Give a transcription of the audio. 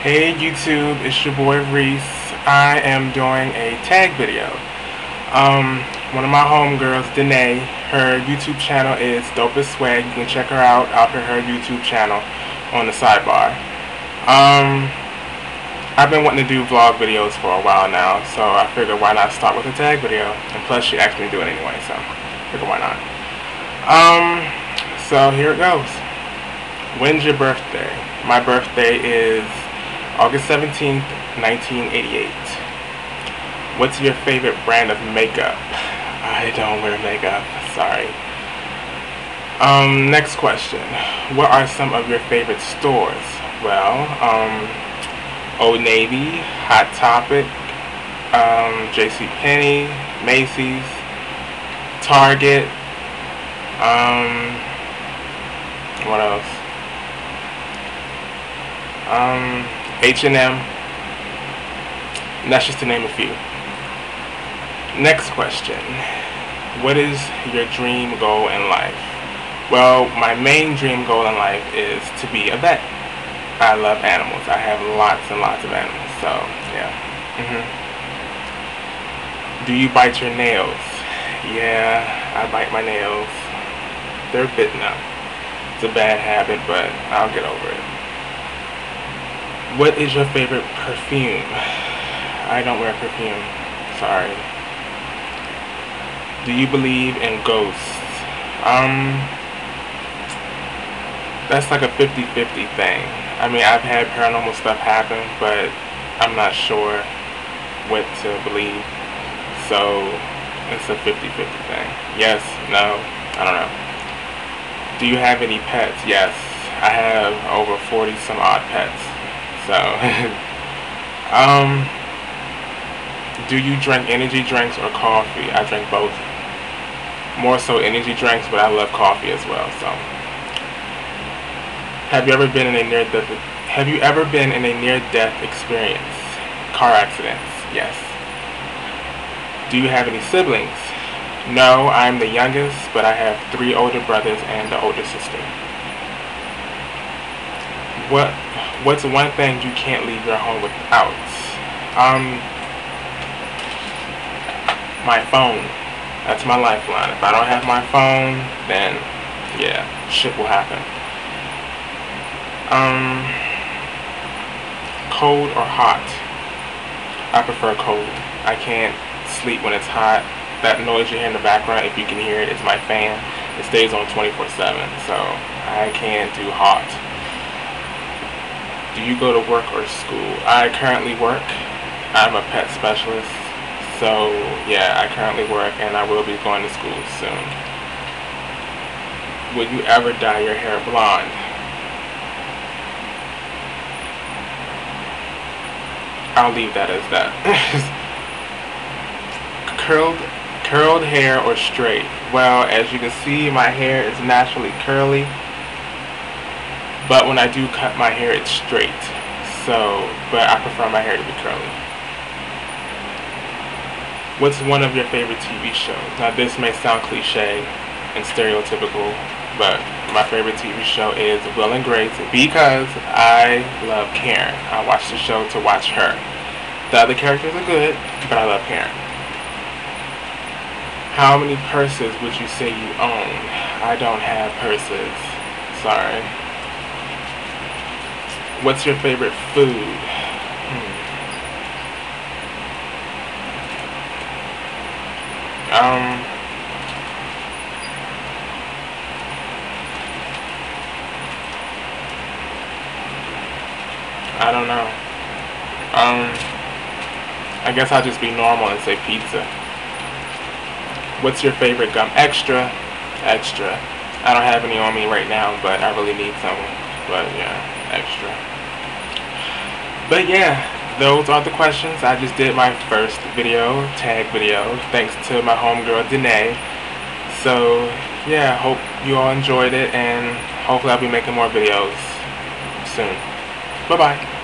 Hey YouTube, it's your boy Reese. I am doing a tag video. Um, one of my homegirls, Denea, her YouTube channel is DopestSwag. You can check her out at her YouTube channel on the sidebar. Um, I've been wanting to do vlog videos for a while now, so I figured why not start with a tag video. And plus she asked me to do it anyway, so I figured why not. Um, so here it goes. When's your birthday? My birthday is August 17th, 1988. What's your favorite brand of makeup? I don't wear makeup, sorry. Um, next question. What are some of your favorite stores? Well, um, Old Navy, Hot Topic, um, JCPenney, Macy's, Target, um, what else? Um, H&M. And that's just to name a few. Next question. What is your dream goal in life? Well, my main dream goal in life is to be a vet. I love animals. I have lots and lots of animals. So, yeah. hmm Do you bite your nails? Yeah, I bite my nails. They're bitten up. It's a bad habit, but I'll get over it. What is your favorite perfume? I don't wear perfume. Sorry. Do you believe in ghosts? Um, that's like a 50-50 thing. I mean, I've had paranormal stuff happen, but I'm not sure what to believe. So, it's a 50-50 thing. Yes, no, I don't know. Do you have any pets? Yes, I have over 40 some odd pets. So, um, do you drink energy drinks or coffee? I drink both. More so energy drinks, but I love coffee as well. So, have you ever been in a near death? Have you ever been in a near death experience? Car accidents? Yes. Do you have any siblings? No, I'm the youngest, but I have three older brothers and an older sister. What What's one thing you can't leave your home without? Um, my phone. That's my lifeline. If I don't have my phone, then yeah, shit will happen. Um, cold or hot? I prefer cold. I can't sleep when it's hot. That noise you hear in the background, if you can hear it, is my fan. It stays on 24-7, so I can't do hot. Do you go to work or school? I currently work. I'm a pet specialist. So, yeah, I currently work and I will be going to school soon. Would you ever dye your hair blonde? I'll leave that as that. curled, curled hair or straight? Well, as you can see, my hair is naturally curly. But when I do cut my hair, it's straight. So, but I prefer my hair to be curly. What's one of your favorite TV shows? Now this may sound cliche and stereotypical, but my favorite TV show is Will and Grace because I love Karen. I watch the show to watch her. The other characters are good, but I love Karen. How many purses would you say you own? I don't have purses. Sorry. What's your favorite food? Hmm. Um, I don't know. Um, I guess I'll just be normal and say pizza. What's your favorite gum? Extra. Extra. I don't have any on me right now, but I really need some. But yeah, extra. But yeah, those are the questions. I just did my first video, tag video, thanks to my homegirl Denea. So yeah, hope you all enjoyed it and hopefully I'll be making more videos soon. Bye bye.